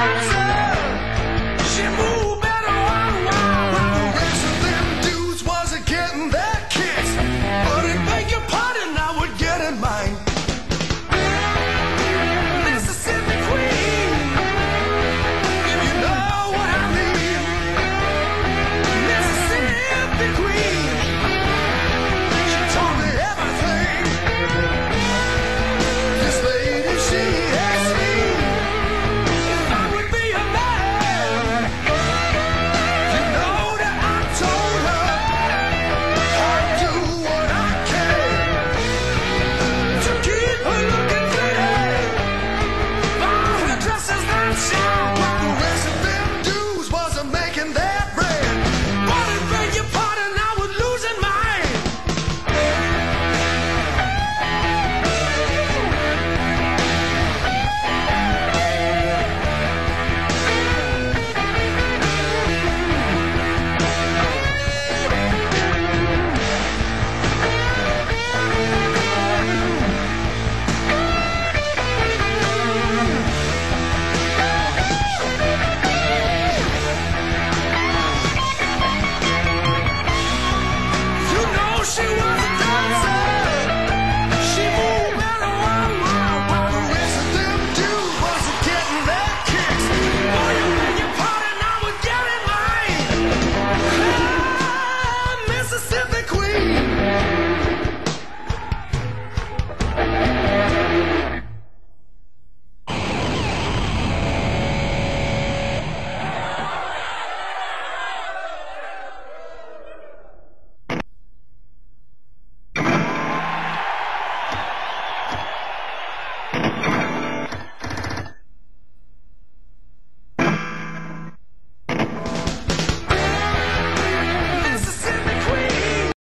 Bye.